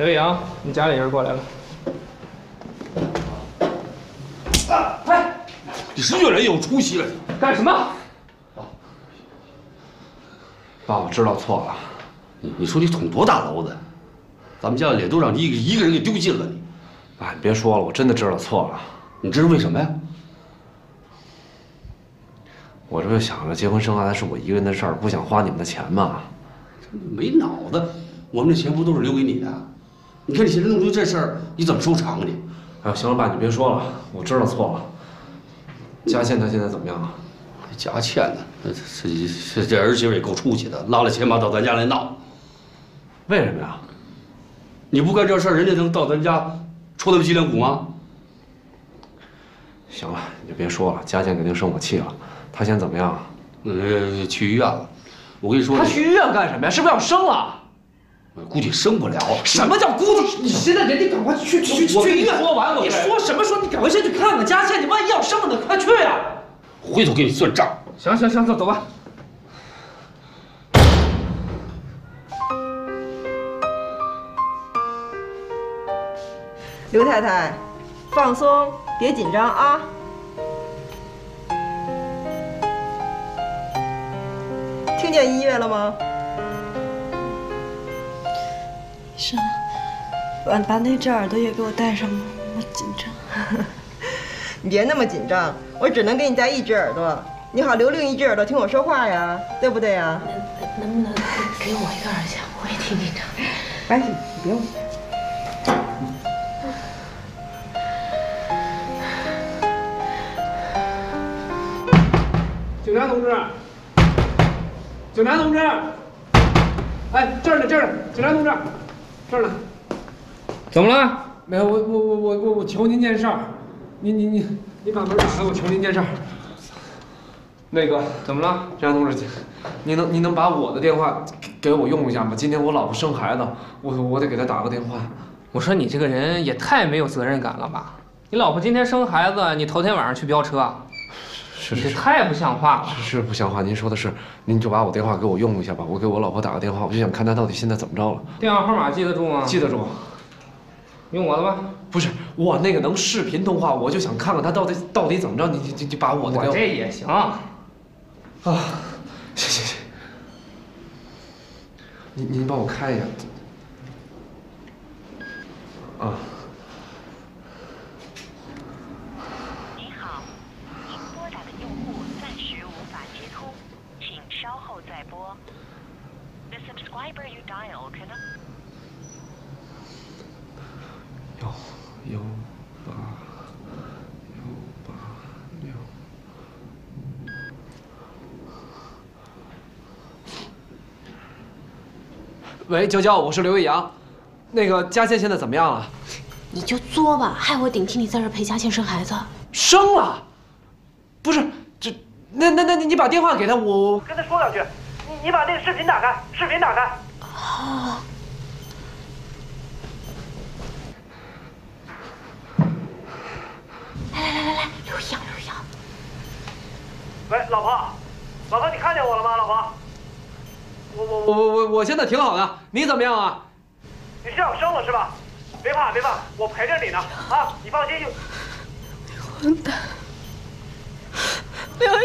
刘宇阳，你家里人过来了。啊哎，你是越来越有出息了，干什么？爸，我知道错了。你你说你捅多大娄子？咱们家的脸都让你一个一个人给丢尽了，你。爸，你别说了，我真的知道错了。你这是为什么呀？我这就想着结婚生孩子是我一个人的事儿，不想花你们的钱嘛。没脑子！我们这钱不都是留给你的？你看你现在弄出这事儿，你怎么收场啊你？哎呦，行了，爸，你别说了，我知道错了。佳倩她现在怎么样啊？佳倩呢？这这这儿媳妇也够出息的，拉了钱妈到咱家来闹。为什么呀？你不干这事儿，人家能到咱家戳他们脊梁骨吗？行了，你就别说了，佳倩肯定生我气了。她现在怎么样？呃，去医院了。我跟你说，她去医院干什么呀？是不是要生了？估计生不了。什么叫估计？你现在人，你赶快去去去医院。说完我。你说什么说？你赶快先去看看佳倩，你万一要生了呢？快去呀！回头给你算账。行行行，走走吧。刘太太，放松，别紧张啊。听见音乐了吗？医生，把把那只耳朵也给我戴上吧？我紧张。你别那么紧张，我只能给你戴一只耳朵，你好留另一只耳朵听我说话呀，对不对呀？能能不能给我一个耳夹？我也挺紧张。没事，你不用。警察同志，警察同志，哎，这儿呢，这儿呢，警察同志，这儿呢。怎么了？没有，我我我我我我求您件事儿，你你你你把门打开，我求您件事儿。那个怎么了，警察同志？您能您能把我的电话给给我用一下吗？今天我老婆生孩子，我我得给她打个电话。我说你这个人也太没有责任感了吧？你老婆今天生孩子，你头天晚上去飙车？是这太不像话了。是是不像话，您说的是，您就把我电话给我用一下吧，我给我老婆打个电话，我就想看她到底现在怎么着了。电话号码记得住吗？记得住。用我的吧。不是，我那个能视频通话，我就想看看她到底到底怎么着。你你你把我的。我这也行。啊，行行行。您您帮我看一下。啊。你好，您拨打的用户暂时无法接通，请稍后再拨。The subscriber you dial cannot. 幺幺八幺八六。喂，娇娇，我是刘易阳，那个佳倩现在怎么样了？你就作吧，害我顶替你在这陪佳倩生孩子。生了？不是，这那那那你你把电话给他，我我跟他说两句。你你把那个视频打开，视频打开。好。来来来来来，刘易阳刘易阳。喂，老婆，老婆，你看见我了吗？老婆，我我我我我现在挺好的，你怎么样啊？你是要生了是吧？别怕别怕，我陪着你呢啊！你放心。混蛋，刘洋，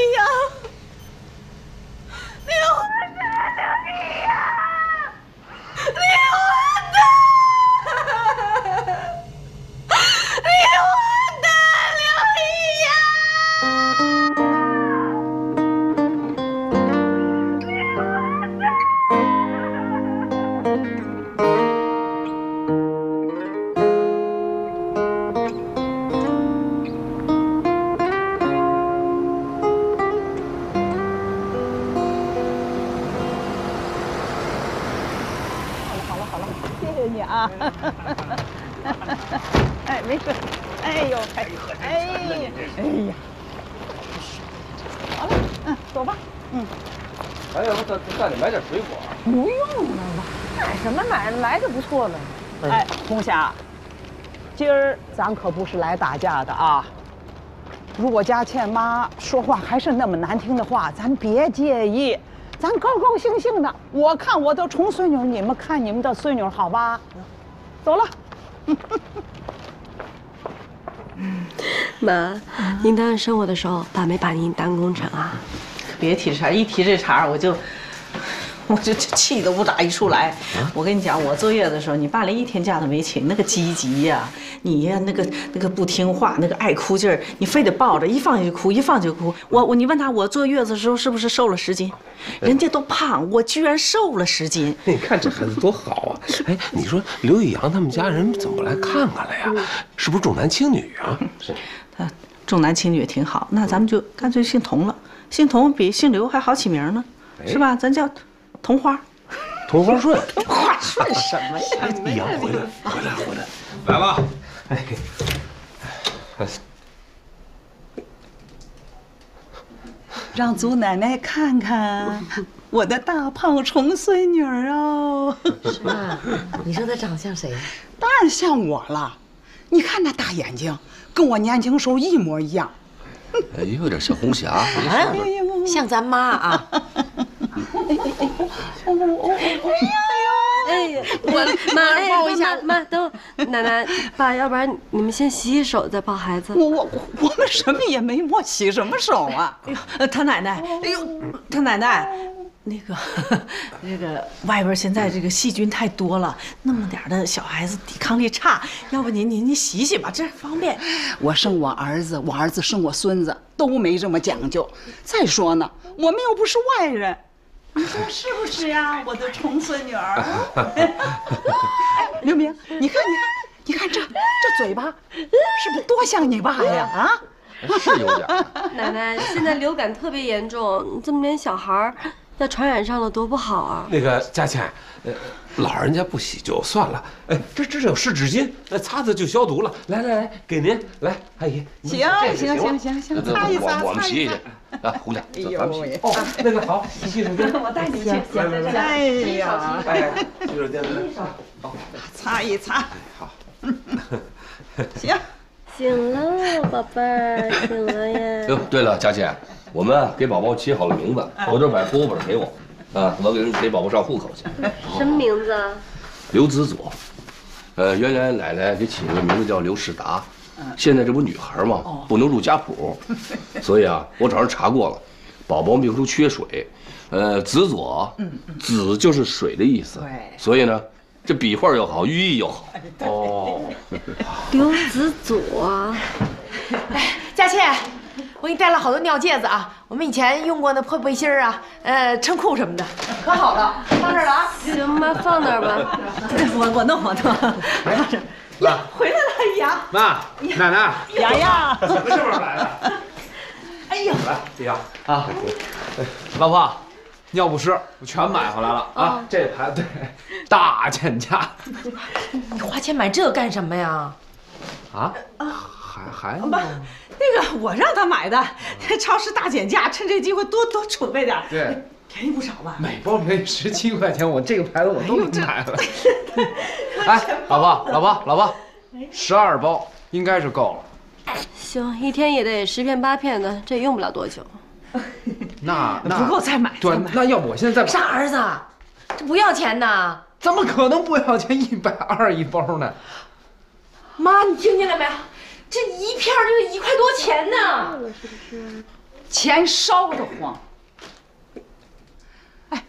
你混蛋，刘洋，哎。哎呦，哎，哎呀，哎呀，好了，嗯，走吧，嗯。哎，要不咱咱得买点水果。不用了吧，买什么买？来就不错了。哎，红霞，今儿咱可不是来打架的啊。如果佳倩妈说话还是那么难听的话，咱别介意，咱高高兴兴的。我看我的重孙女，你们看你们的孙女，好吧？走了。妈，您当时生我的时候，爸没把您当功臣啊？别提这茬，一提这茬我就。我就气都不打一处来。我跟你讲，我坐月子的时候，你爸连一天假都没请，那个积极呀，你呀那个那个不听话，那个爱哭劲儿，你非得抱着，一放下就哭，一放就哭。我我你问他，我坐月子的时候是不是瘦了十斤？人家都胖，我居然瘦了十斤。你看这孩子多好啊！哎，你说刘宇阳他们家人怎么不来看看了呀？是不是重男轻女啊？是，他重男轻女挺好，那咱们就干脆姓童了，姓童比姓刘还好起名呢，是吧？咱叫。同花，同花顺，同花顺什么呀？易阳回来，回来，回来，来了。哎，让祖奶奶看看我的大胖重孙女儿哦。是吧，你说她长得像谁？当然像我了。你看那大眼睛，跟我年轻时候一模一样。哎，有点像红霞，像咱妈啊。哎哎哎！哎呀，我妈抱一下，妈等奶奶爸，要不然你们先洗洗手再抱孩子。我我我们什么也没摸，洗什么手啊？哎呦，他奶奶，哎呦，他奶奶，那个 那个外边现在这个细菌太多了，那么点的小孩子抵抗力差，要不您您您洗洗吧，这方便。我生我儿子，我儿子生我孙子，都没这么讲究。再说呢，我们又不是外人。你说是不是呀，我的重孙女儿？刘明，你看，你看，你看这这嘴巴，是不是多像你爸呀？啊，是有点。奶奶，现在流感特别严重，这么点小孩要传染上了多不好啊！那个佳倩，呃，老人家不洗就算了，哎，这这有湿纸巾，那擦擦就消毒了。来来来，给您，来，阿姨。行行行行行，擦一擦，我们洗洗去。来，红家，咱们洗。哦，那个好，洗手间，我带你去。来来来，哎呀，洗手间来。好，擦一擦。好。行。醒了，宝贝儿，醒了呀。哟，对了，佳倩。我们给宝宝起好了名字，回头把户口本给我，啊，我给人给宝宝上户口去。什么名字？刘子佐。呃，原来奶奶给起个名字叫刘世达，现在这不女孩吗？不能入家谱，所以啊，我找人查过了，宝宝命中缺水，呃，子佐，子就是水的意思，所以呢，这笔画又好，寓意又好。哦，刘子佐。哎，佳倩。我给你带了好多尿戒子啊！我们以前用过那破背心啊，呃，衬裤什么的，可好了，放这儿了啊。行，吧放那儿吧。我我弄我弄。妈，回来了，阳。妈，奶奶，洋洋，什么时候来的？哎呦，来，李阳啊，老婆，尿不湿我全买回来了啊，这牌对，大减价。你花钱买这干什么呀？啊？还还？不。那个我让他买的，超市大减价，趁这机会多多储备点。对，便宜不少吧？每包便宜十七块钱，我这个牌子我都买了。哎，老婆，老婆，老婆，十二包应该是够了。行，一天也得十片八片的，这用不了多久。那 那不够再买。对，那要不我现在再傻儿子，这不要钱呢？怎么可能不要钱？一百二一包呢？妈，你听见了没有？这一片就一块多钱呢，是不是？钱烧得慌。哎，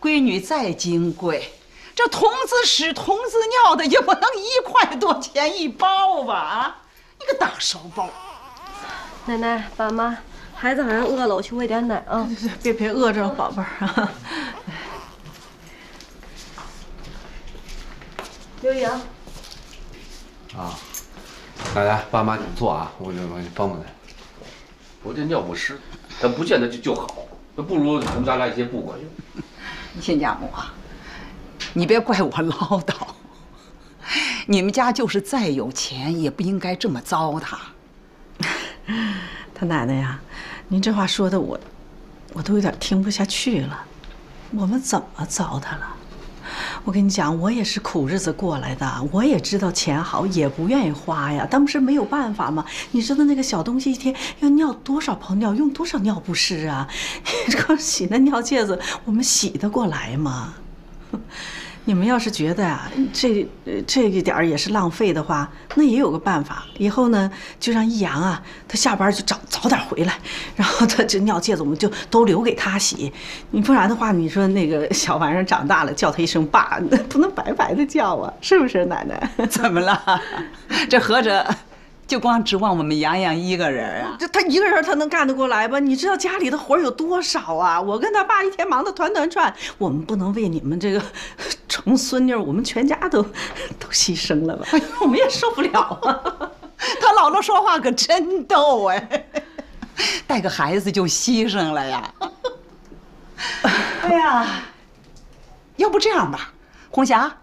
闺女再金贵，这童子屎、童子尿的也不能一块多钱一包吧？啊，你个大烧包。奶奶、爸妈，孩子好像饿了，我去喂点奶啊。别别饿着了，宝贝儿啊。刘莹。啊。奶奶，爸妈，你们坐啊，我我帮帮您。我这尿不湿，它不见得就就好，那不如咱们家来一些布管用。亲家母啊，你别怪我唠叨。你们家就是再有钱，也不应该这么糟蹋。他奶奶呀，您这话说的我，我都有点听不下去了。我们怎么糟蹋了？我跟你讲，我也是苦日子过来的，我也知道钱好，也不愿意花呀。但不是没有办法吗？你知道那个小东西一天要尿多少泡尿，用多少尿不湿啊？光 洗那尿介子，我们洗得过来吗？你们要是觉得啊，这这一点也是浪费的话，那也有个办法。以后呢，就让易阳啊，他下班就早早点回来，然后他这尿戒子我们就都留给他洗。你不然的话，你说那个小玩意儿长大了叫他一声爸，那不能白白的叫啊，是不是奶奶？怎么了？这合着就光指望我们洋洋一个人啊？这他一个人他能干得过来吧？你知道家里的活有多少啊？我跟他爸一天忙得团团转，我们不能为你们这个 重孙女，我们全家都 都牺牲了吧？我们也受不了啊！他姥姥说话可真逗哎，带个孩子就牺牲了呀？哎呀，要不这样吧，红霞，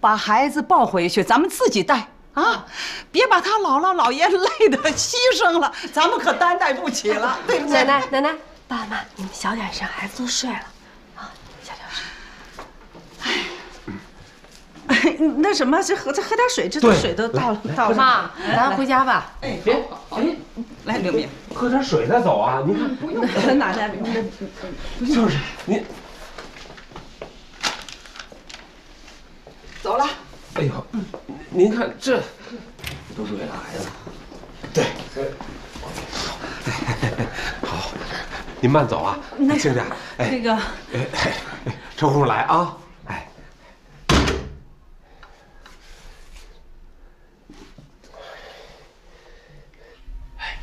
把孩子抱回去，咱们自己带。啊！别把他姥姥姥爷累的牺牲了，咱们可担待不起了，对 不对？奶奶奶奶，爸妈，你们小点声，孩子都睡了，啊，小点声。哎，那什么，这喝再喝点水，这水都到了倒了。妈，咱回家吧。哎，别，哎，来，刘敏，喝点水再走啊！你看，不用，奶奶，就是您走了。哎呦，您看这都是为了孩子。对，好，您慢走啊，亲家。哎，那个，哎，抽空来啊，哎，哎，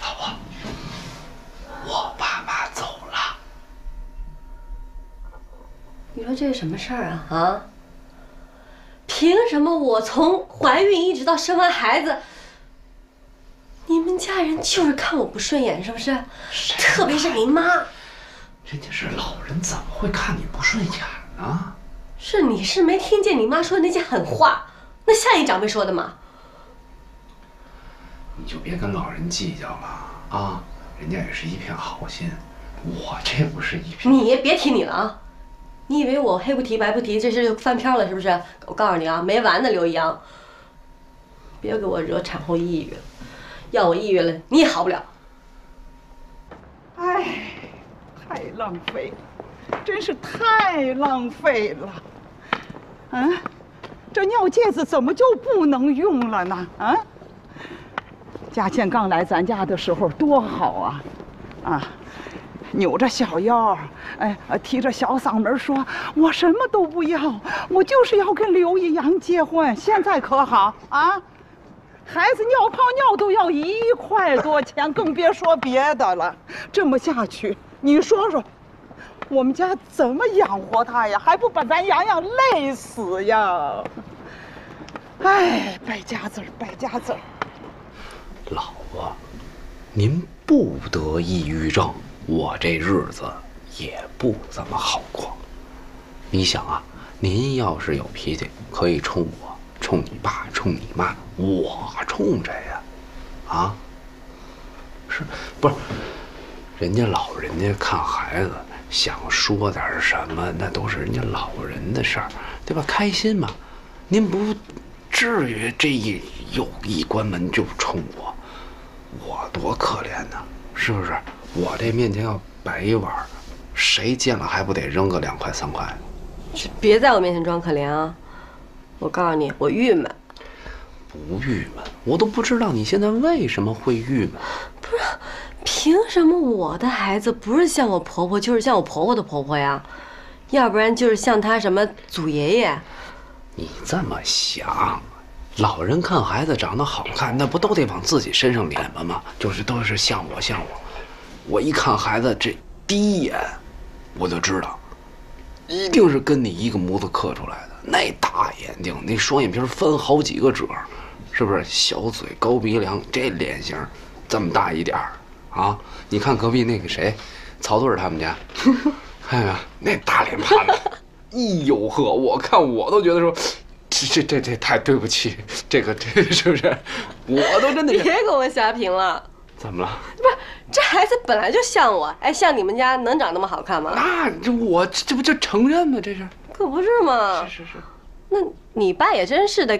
老婆，我爸妈走了。你说这是什么事儿啊？啊？凭什么我从怀孕一直到生完孩子，你们家人就是看我不顺眼，是不是？特别是你妈。人家是老人，怎么会看你不顺眼呢？是你是没听见你妈说的那些狠话，那像你长辈说的吗？你就别跟老人计较了啊，人家也是一片好心，我这不是一片。你别提你了啊！你以为我黑不提白不提，这事就翻篇了是不是？我告诉你啊，没完呢，刘一阳，别给我惹产后抑郁，要我抑郁了你也好不了。哎，太浪费了，真是太浪费了。嗯，这尿介子怎么就不能用了呢？啊，佳倩刚来咱家的时候多好啊，啊。扭着小腰，哎，提着小嗓门说：“我什么都不要，我就是要跟刘一阳结婚。现在可好啊？孩子尿泡尿都要一块多钱，更别说别的了。这么下去，你说说，我们家怎么养活他呀？还不把咱洋洋累死呀？哎，败家子儿，败家子儿。老婆，您不得抑郁症。”我这日子也不怎么好过。你想啊，您要是有脾气，可以冲我、冲你爸、冲你妈，我冲谁呀？啊？是不是？人家老人家看孩子，想说点什么，那都是人家老人的事儿，对吧？开心嘛。您不至于这一有一关门就冲我，我多可怜呐，是不是？我这面前要摆一碗，谁见了还不得扔个两块三块？别在我面前装可怜啊！我告诉你，我郁闷。不郁闷，我都不知道你现在为什么会郁闷。不是，凭什么我的孩子不是像我婆婆，就是像我婆婆的婆婆呀？要不然就是像她什么祖爷爷？你这么想，老人看孩子长得好看，那不都得往自己身上脸吧吗？就是都是像我，像我。我一看孩子这第一眼，我就知道，一定是跟你一个模子刻出来的。那大眼睛，那双眼皮分好几个褶，是不是？小嘴高鼻梁，这脸型这么大一点儿啊！你看隔壁那个谁，曹队他们家，哎呀，那大脸盘子，哎呦呵，我看我都觉得说，这这这这太对不起这个这是不是？我都真的别给我瞎评了。怎么了？不是这孩子本来就像我，哎，像你们家能长那么好看吗？那这我这不就承认吗？这是可不是吗？是是是。那你爸也真是的，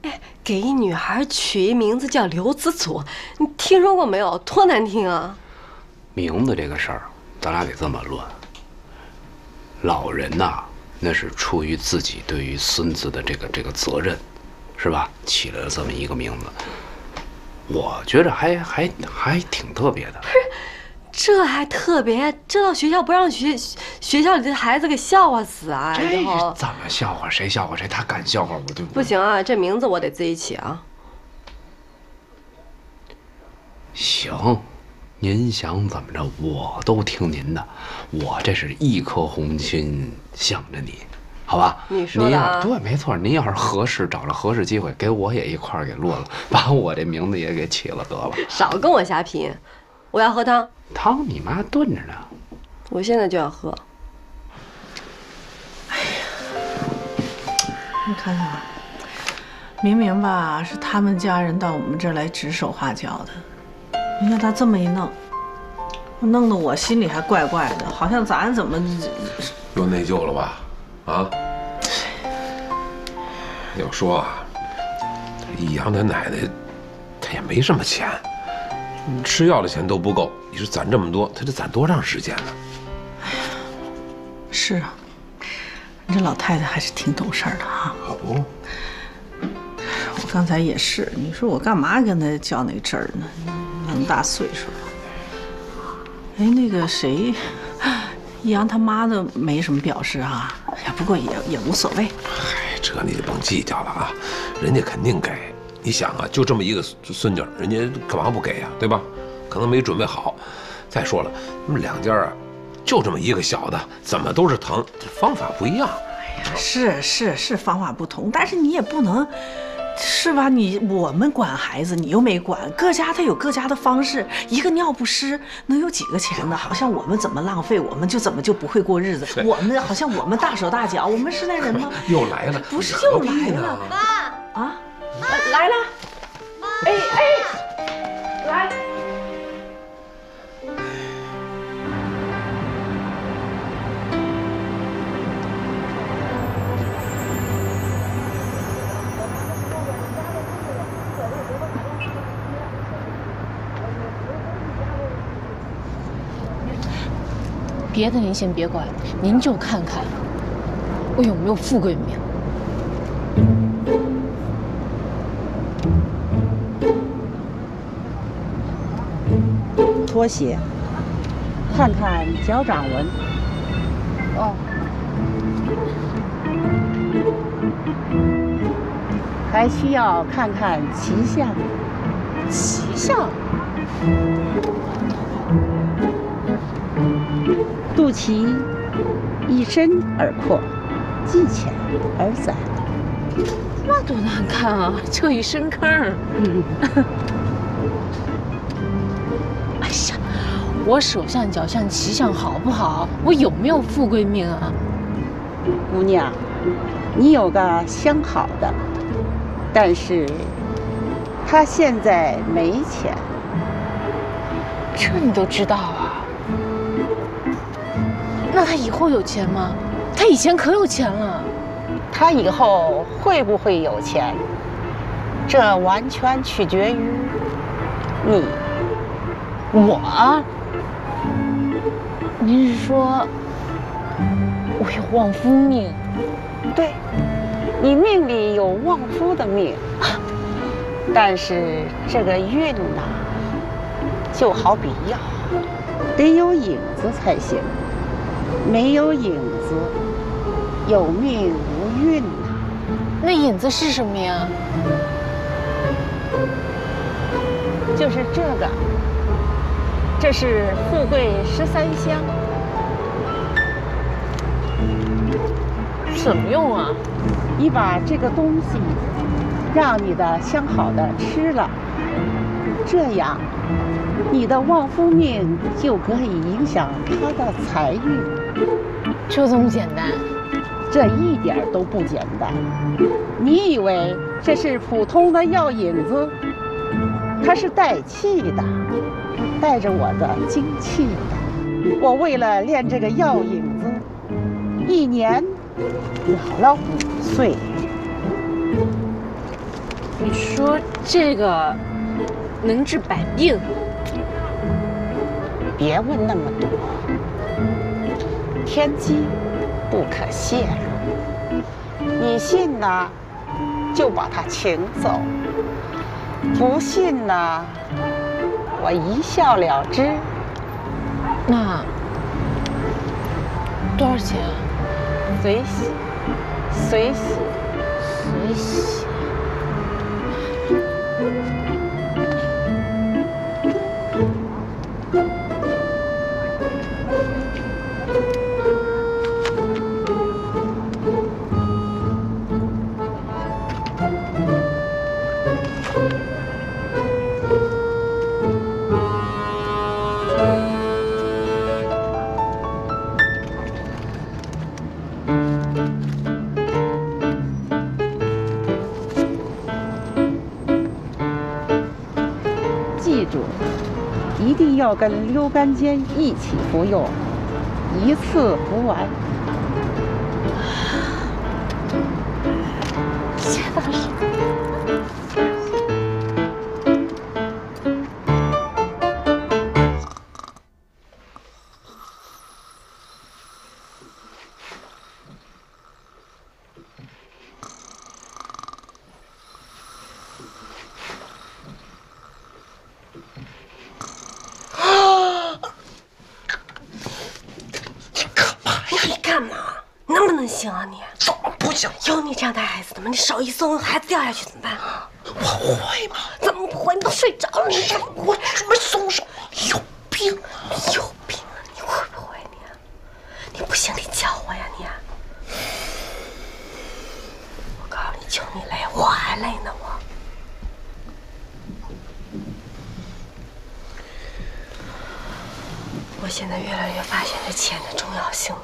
哎，给一女孩取一名字叫刘子祖，你听说过没有？多难听啊！名字这个事儿，咱俩得这么论。老人呐，那是出于自己对于孙子的这个这个责任，是吧？起了这么一个名字，我觉着还还还挺特别的。不是这还特别？这到学校不让学学校里的孩子给笑话死啊！这怎么笑话？谁笑话谁？他敢笑话我，对不对？不行啊，这名字我得自己起啊。行，您想怎么着，我都听您的。我这是一颗红心向着你，好吧？你说的啊。对，没错。您要是合适，找着合适机会，给我也一块儿给落了，把我这名字也给起了得了。少跟我瞎贫，我要喝汤。汤你妈炖着呢，我现在就要喝。哎呀，你看看，明明吧是他们家人到我们这儿来指手画脚的，你看他这么一弄，弄得我心里还怪怪的，好像咱怎么又内疚了吧？啊？要说啊，易阳他奶奶，他也没什么钱。吃药的钱都不够，你说攒这么多，他得攒多长时间呢？哎呀，是啊，你这老太太还是挺懂事的哈。好不？我刚才也是，你说我干嘛跟他较那真儿呢？那么大岁数了。哎，那个谁，易阳他妈的没什么表示啊。哎呀，不过也也无所谓。这你就甭计较了啊，人家肯定给。你想啊，就这么一个孙女，人家干嘛不给呀？对吧？可能没准备好。再说了，那么两家啊，就这么一个小的，怎么都是疼，方法不一样。哎呀，是是是，方法不同，但是你也不能，是吧？你我们管孩子，你又没管，各家他有各家的方式。一个尿不湿能有几个钱呢？好像我们怎么浪费，我们就怎么就不会过日子。我们好像我们大手大脚，我们是那人吗？又来了，不是又来了？妈啊！来了，哎哎，来。别的您先别管，您就看看我有没有富贵命。拖鞋，看看脚掌纹。哦，还需要看看脐项。脐项。肚脐一深而阔，既浅而窄。那多难看啊！就一深坑。嗯。我手相脚相奇相好不好？我有没有富贵命啊？姑娘，你有个相好的，但是他现在没钱。这你都知道啊？那他以后有钱吗？他以前可有钱了。他以后会不会有钱？这完全取决于你。我。您是说我有旺夫命？对，你命里有旺夫的命，但是这个运呐，就好比药，得有影子才行。没有影子，有命无运呐。那影子是什么呀？就是这个。这是富贵十三香，什么用啊？你把这个东西让你的相好的吃了，这样你的旺夫命就可以影响他的财运。就这么简单？这一点都不简单。你以为这是普通的药引子？它是带气的。带着我的精气的，我为了练这个药引子，一年老了五岁。你说这个能治百病？别问那么多。天机不可泄露。你信呢，就把他请走；不信呢，我一笑了之。那多少钱啊？随喜，随喜，随喜。跟溜肝尖一起服用，一次服完。谢大师。我现在越来越发现这钱的重要性了。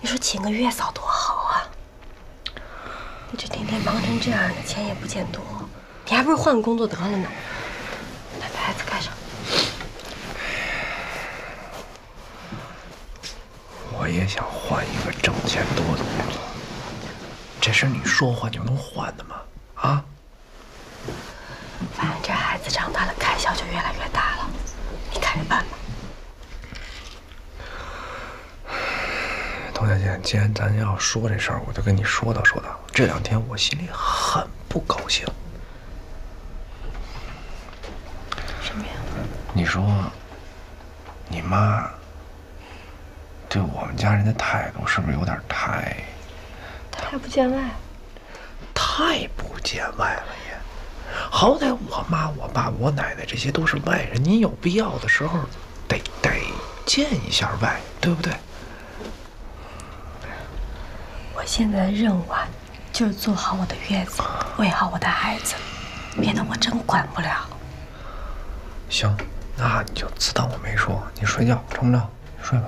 你说请个月嫂多好啊！你这天天忙成这样，的钱也不见多，你还不如换个工作得了呢。来，把孩子盖上。我也想换一个挣钱多的工作，这是你说换就能换的吗？啊？反正这孩子长大了，开销就越来越大了，你看着办吧。童小姐，既然咱要说这事儿，我就跟你说道说道。这两天我心里很不高兴。什么呀？你说，你妈对我们家人的态度是不是有点太太不见外？太不见外了也？好歹我妈、我爸、我奶奶这些都是外人，你有必要的时候得得见一下外，对不对？我现在的任务啊，就是做好我的月子，喂好我的孩子，别的我真管不了。行，那你就自当我没说。你睡觉，成不成？睡吧。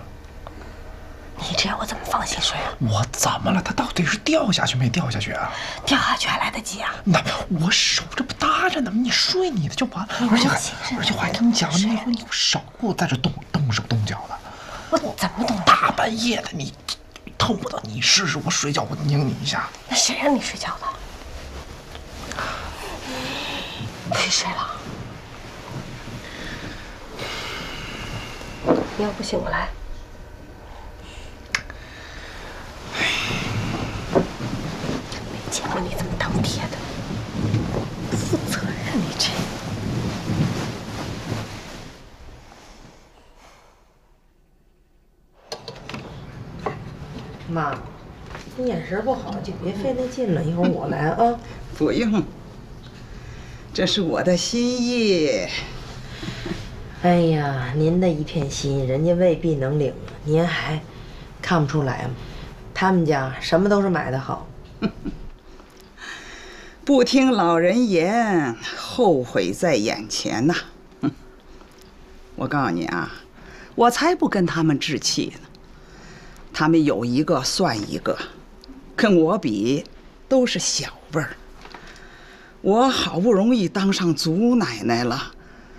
你这样我怎么放心睡啊？我怎么了？他到底是掉下去没掉下去啊？掉下去还来得及啊？那我手这不搭着呢吗？你睡你的就完了。而且而且我还跟你讲，你说你少给我在这动动手动脚的。我怎么动？大半夜的，你疼不得？你试试，我睡觉我拧你一下。那谁让你睡觉的？可以睡了。你要不醒过来？没见过你这么当爹的，不负责任，你这。妈，你眼神不好就别费那劲了，一会儿我来啊。不用，这是我的心意。哎呀，您的一片心意，人家未必能领，您还看不出来吗？他们家什么都是买的好。不听老人言，后悔在眼前呐。哼 我告诉你啊，我才不跟他们置气呢。他们有一个算一个，跟我比都是小辈儿。我好不容易当上祖奶奶了，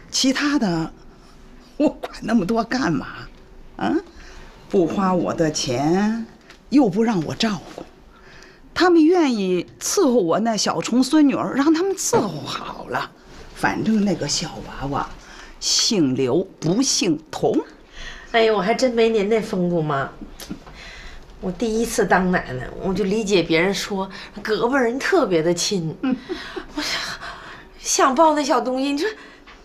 其他的 我管那么多干嘛？啊，不花我的钱，又不让我照顾，他们愿意伺候我那小重孙女儿，让他们伺候好了。反正那个小娃娃姓刘不姓童。哎呀，我还真没您那风度妈。我第一次当奶奶，我就理解别人说胳膊人特别的亲。我想想抱那小东西，你说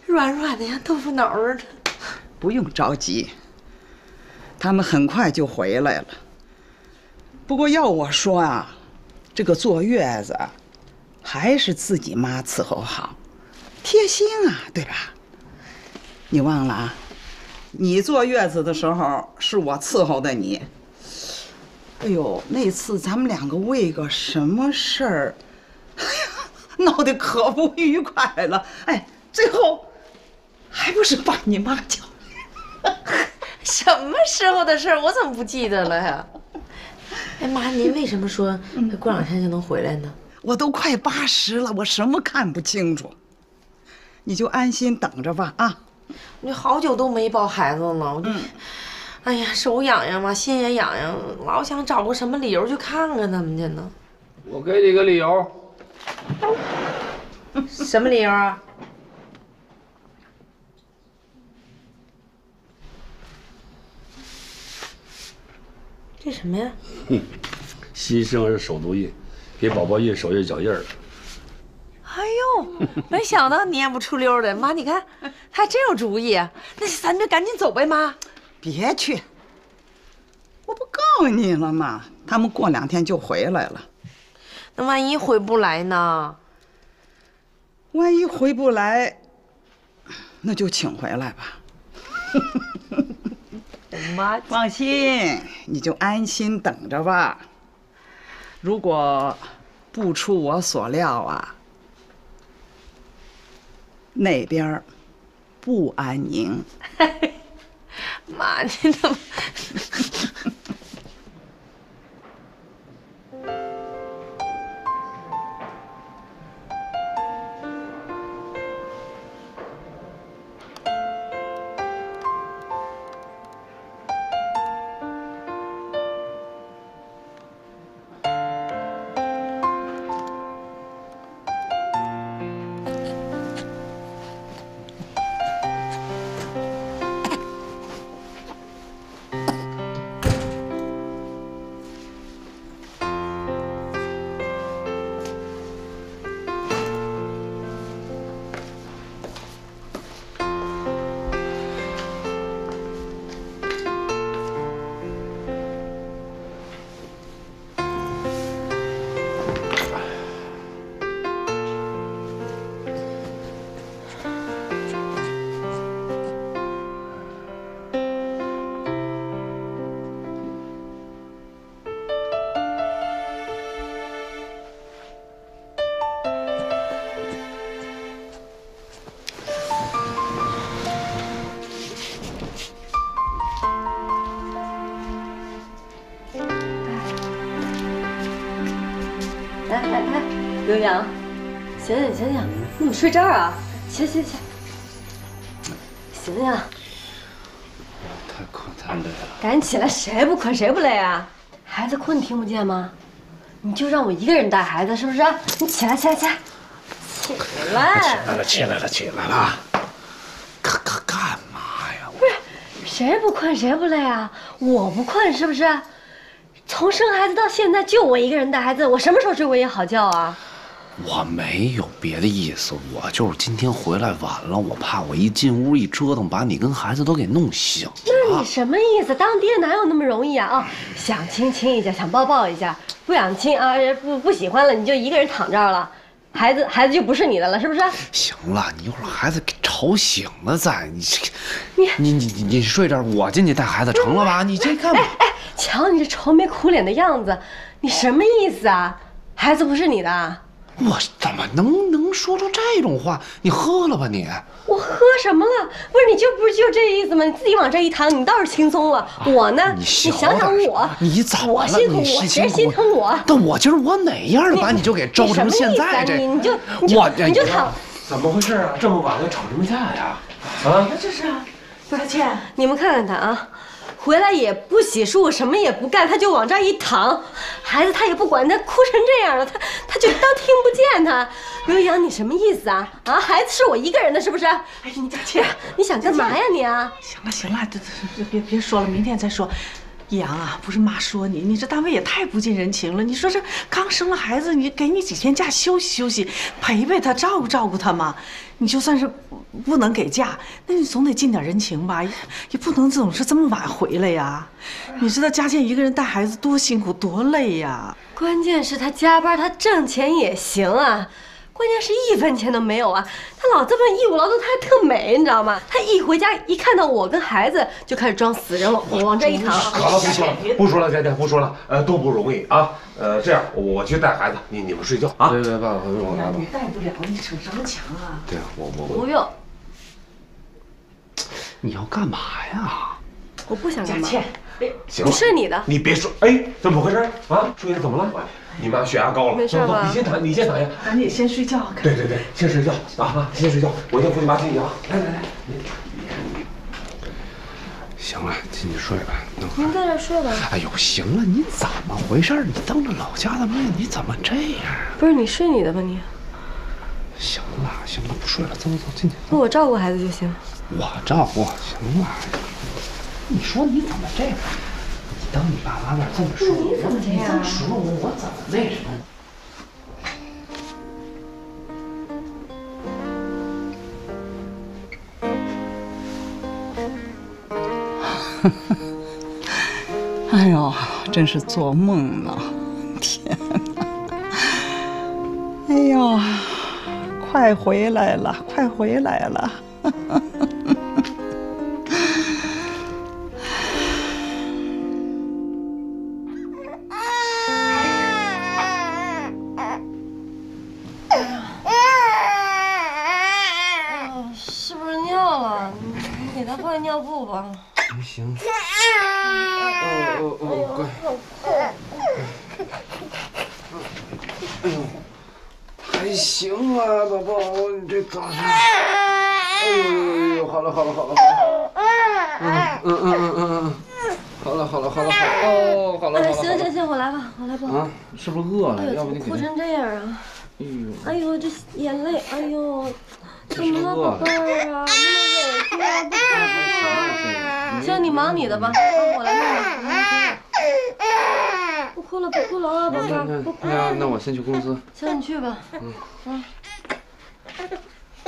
软软的像豆腐脑似的。不用着急，他们很快就回来了。不过要我说啊，这个坐月子还是自己妈伺候好，贴心啊，对吧？你忘了啊？你坐月子的时候是我伺候的你。哎呦，那次咱们两个为个什么事儿，哎呀，闹得可不愉快了。哎，最后还不是把你妈叫。什么时候的事儿？我怎么不记得了呀？哎妈，您为什么说过两天就能回来呢？我都快八十了，我什么看不清楚。你就安心等着吧啊！你好久都没抱孩子了，嗯，哎呀，手痒痒嘛，心也痒痒，老想找个什么理由去看看他们去呢。我给你个理由。什么理由啊？这什么呀？哼，新生儿手足印，给宝宝印手印脚印儿。哎呦，没想到你也不出溜的，妈，你看还真有主意啊！那咱就赶紧走呗，妈。别去，我不告诉你了吗？他们过两天就回来了。那万一回不来呢？万一回不来，那就请回来吧。妈，放心，你就安心等着吧。如果不出我所料啊，那边不安宁。妈，你 怎来来来，刘洋，醒醒醒醒，你怎么睡这儿啊？起起起，醒醒，太困太累了。赶紧起来，谁不困谁不累啊？孩子困听不见吗？你就让我一个人带孩子是不是？你起来起来起来，起来！起来了，起来了，起来了。干干干嘛呀？不是，谁不困谁不累啊？我不困是不是？从生孩子到现在就我一个人带孩子，我什么时候睡过一好觉啊？我没有别的意思，我就是今天回来晚了，我怕我一进屋一折腾，把你跟孩子都给弄醒了。那你什么意思？当爹哪有那么容易啊？啊，想亲亲一下，想抱抱一下，不想亲啊，不不喜欢了，你就一个人躺这儿了，孩子孩子就不是你的了，是不是？行了，你一会儿孩子给吵醒了再你你你你你你睡这儿，我进去带孩子成了吧？你这干嘛？哎，瞧你这愁眉苦脸的样子，你什么意思啊？孩子不是你的？我怎么能能说出这种话？你喝了吧你？我喝什么了？不是你就不是就这意思吗？你自己往这一躺，你倒是轻松了。我呢？你想想我，你怎么了？我心疼我，谁心疼我？但我今儿我哪样把你就给招成现在这？你就我你就躺。怎么回事啊？这么晚了吵什么架呀？啊？这是啊，大倩，你们看看他啊。回来也不洗漱，什么也不干，他就往这儿一躺，孩子他也不管，他哭成这样了，他他就当听不见他。刘洋，你什么意思啊？啊，孩子是我一个人的，是不是？哎，你佳倩，你想干嘛呀你啊？行了行了，这这别别说了，明天再说。杨啊，不是妈说你，你这单位也太不近人情了。你说这刚生了孩子，你给你几天假休息休息，陪陪他，照顾照顾他嘛。你就算是不能给假，那你总得尽点人情吧，也也不能总是这么晚回来呀。你知道佳倩一个人带孩子多辛苦多累呀。关键是她加班，她挣钱也行啊。关键是一分钱都没有啊！他老这么义务劳动，他还特美，你知道吗？他一回家一看到我跟孩子，就开始装死人了，往这一躺。好了，不说了，不说了，佳佳，不说了，呃，都不容易啊。呃，这样，我去带孩子，你你们睡觉啊。别别，爸爸，我来吧。你带不了，你逞什么强啊？对，我我我。不用。你要干嘛呀？我不想干嘛。佳倩，行你睡你的。你别说，哎，怎么回事啊？淑云怎么了？你妈血压高了，没事吧？你先躺，你先躺下，赶紧先睡觉。对对对，先睡觉啊啊，先睡觉，我先扶你妈进去啊。来来来，行了，进去睡吧。您在这睡吧。哎呦，行了，你怎么回事？你当着老家的面，你怎么这样？不是你睡你的吧你？行了行了，不睡了，走走走，进去。那我照顾孩子就行。我照顾，行了。你说你怎么这样？等你爸妈那这么说，你怎么这样？这么说我，我怎么那什么？哎呦，真是做梦呢！天哪！哎呦，快回来了，快回来了！行。哦哦哦，乖。哎呦，还行啊，宝宝，你这咋的？哎呦呦呦，好了好了好了好了。嗯嗯嗯嗯嗯嗯。好了好了好了好哦，好了好了。行行行，我来吧，我来吧。啊，是不是饿了？要不你哭成这样啊？哎呦。哎呦，这眼泪，哎呦，怎么了，宝贝儿啊？行，你忙你的吧，我来弄吧。不哭了，不哭了啊，宝贝儿，不哭。了那我先去公司。行，你去吧。嗯。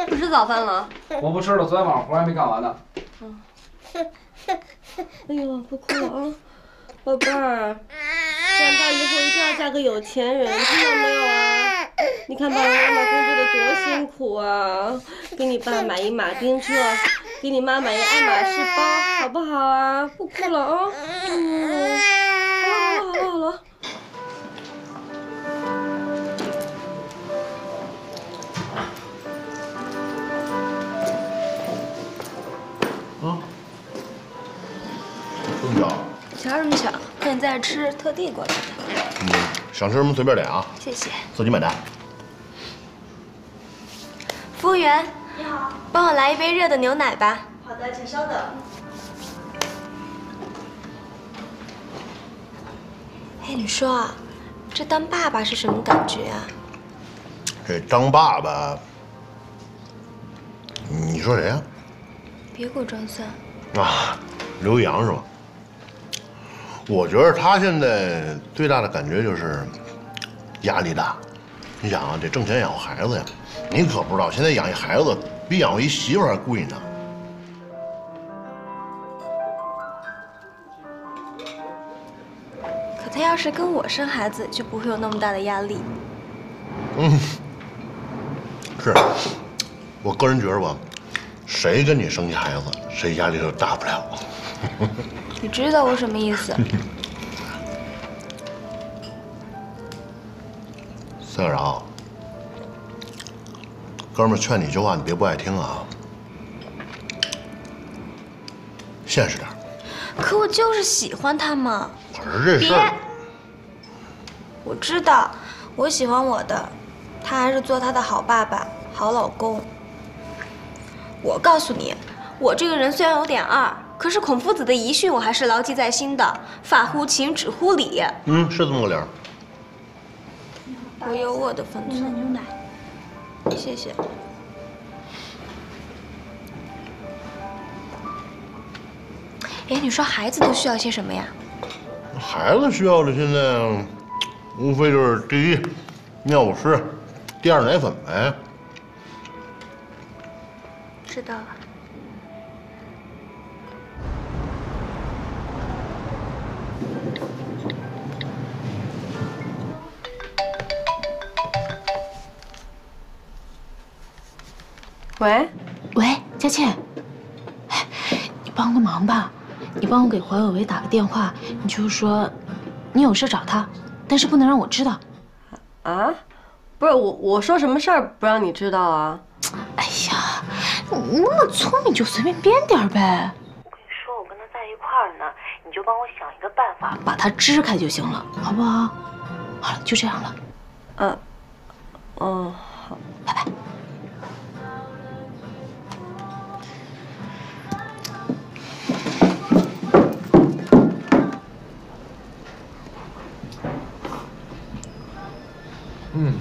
不吃早饭了？我不吃了，昨天晚上活还没干完呢。嗯。哎呦，不哭了啊，宝贝儿，长大以后一定要嫁个有钱人，听到没有啊？你看爸爸妈妈工作的多辛苦啊，给你爸买一马丁车，给你妈买一爱马仕包，好不好啊？不哭了啊，嗯，巧什么巧？看你在这吃，特地过来的。嗯，想吃什么随便点啊。谢谢。自己买单。服务员，你好，帮我来一杯热的牛奶吧。好的，请稍等。哎，你说啊，这当爸爸是什么感觉啊？这当爸爸，你说谁呀、别给我装蒜。啊？刘洋是吧？我觉得他现在最大的感觉就是压力大。你想啊，得挣钱养活孩子呀。你可不知道，现在养一孩子比养活一媳妇还贵呢。可他要是跟我生孩子，就不会有那么大的压力。嗯，是我个人觉得吧，谁跟你生一孩子，谁压力都大不了。你知道我什么意思？孙小饶，哥们儿劝你一句话，你别不爱听啊。现实点儿。可我就是喜欢他嘛。可是这事我知道，我喜欢我的，他还是做他的好爸爸、好老公。我告诉你，我这个人虽然有点二，可是孔夫子的遗训我还是牢记在心的：发乎情，止乎礼。嗯，是这么个理儿。我有我的分寸。牛奶，谢谢。哎，你说孩子都需要些什么呀？孩子需要的现在无非就是第一尿不湿，第二奶粉呗。知道了。喂，喂，佳倩，哎，你帮个忙吧，你帮我给黄有为打个电话，你就说你有事找他，但是不能让我知道。啊？不是我，我说什么事儿不让你知道啊？哎呀，你那么聪明，就随便编点呗。我跟你说，我跟他在一块儿呢，你就帮我想一个办法。把他支开就行了，好不好？好了，就这样了。嗯，哦，好，拜拜。嗯，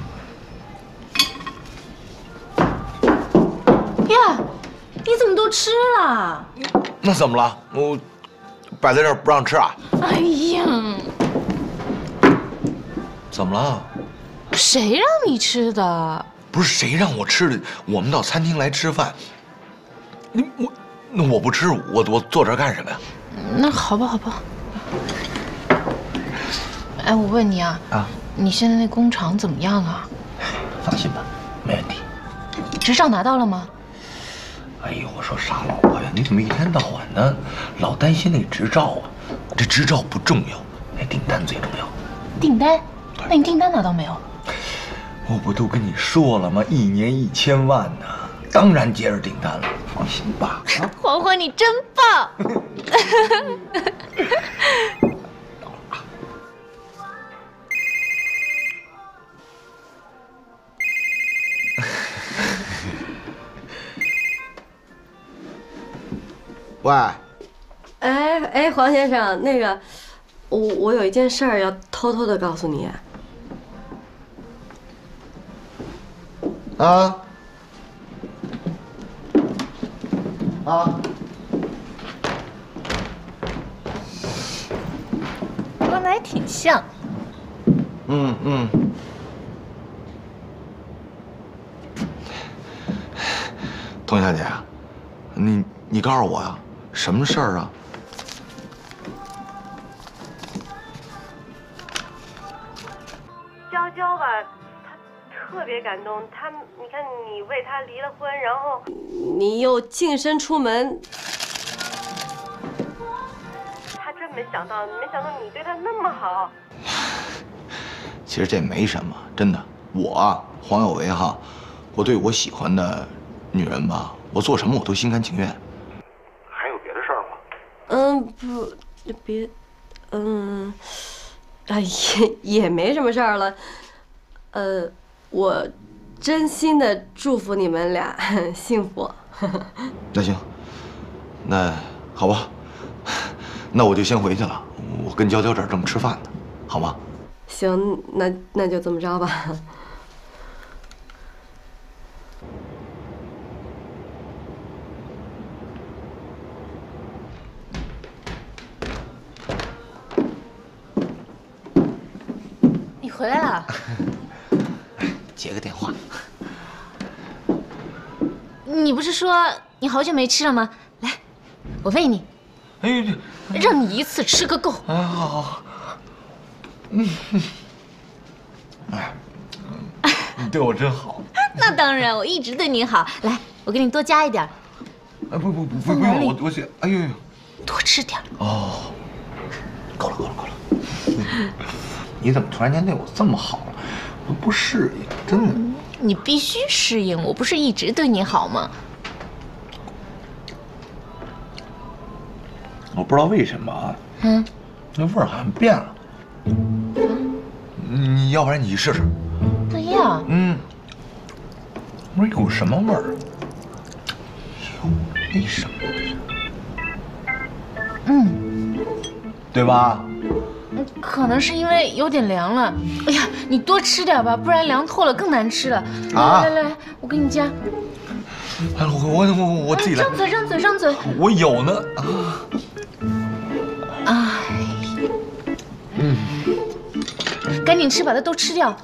呀，你怎么都吃了？那怎么了？我摆在这儿不让吃啊？哎呀，怎么了？谁让你吃的？不是谁让我吃的？我们到餐厅来吃饭，你我那我不吃，我我坐这儿干什么呀？那好吧，好吧。哎，我问你啊，啊，你现在那工厂怎么样啊？放心吧，没问题。执照拿到了吗？哎呦，我说傻老婆呀，你怎么一天到晚的老担心那执照啊？这执照不重要，那订单最重要。订单？那你订单拿到没有？我不都跟你说了吗？一年一千万呢，当然接着订单了。放心吧。黄黄，你真棒！喂，哎哎，黄先生，那个，我我有一件事儿要偷偷的告诉你。啊啊，装的还挺像。嗯嗯。童小姐，你你告诉我呀，什么事儿啊？娇娇吧，她特别感动。她，你看你为她离了婚，然后你又净身出门，她真没想到，没想到你对她那么好。其实这没什么，真的。我啊黄有为哈，我对我喜欢的女人吧，我做什么我都心甘情愿。不，别，嗯，啊，也也没什么事儿了。呃，我真心的祝福你们俩 幸福。那行，那好吧，那我就先回去了。我跟娇娇这儿正吃饭呢，好吗？行，那那就这么着吧。回来了？接个电话。你不是说你好久没吃了吗？来，我喂你。哎呦，让你一次吃个够。哎，好好。嗯，哎，你对我真好。那当然，我一直对你好。来，我给你多加一点。哎，不不不不不用，我我想，哎呦呦，多吃点。哦，够了够了够了。你怎么突然间对我这么好了？我不适应，真的。你必须适应，我不是一直对你好吗？我不知道为什么啊，嗯，那味儿好像变了。你要不然你去试试。不要。嗯，我说有什么味儿？有那什么？嗯，对吧？可能是因为有点凉了。哎呀，你多吃点吧，不然凉透了更难吃了。啊来来来，我给你夹。哎，我我我我自己来。张嘴，张嘴，张嘴。我有呢。啊，哎，嗯，赶紧吃，把它都吃掉。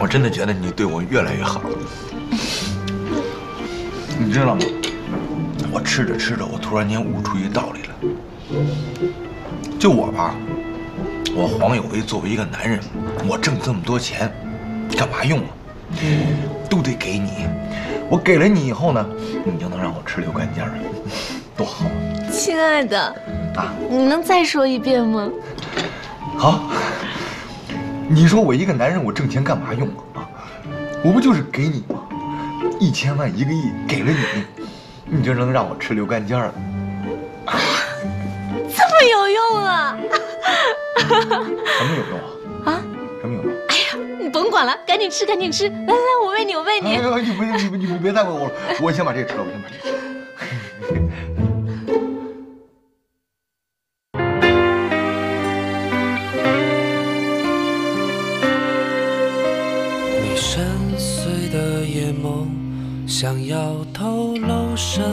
我真的觉得你对我越来越好。你知道吗？我吃着吃着，我突然间悟出一个道理来。就我吧，我黄有为作为一个男人，我挣这么多钱，干嘛用啊？都得给你。我给了你以后呢，你就能让我吃溜干尖儿，多好！亲爱的，啊，你能再说一遍吗？好。你说我一个男人，我挣钱干嘛用啊？我不就是给你吗？一千万一个亿给了你，你就能让我吃溜干尖儿。这 什么有用啊？啊？什么有用？哎呀，你甭管了，赶紧吃，赶紧吃！来来，我喂你，我喂你。哎呦，你不你你你别再喂我了，我先把这个吃了，我先把这个吃了。深邃的眼眸，想要透露什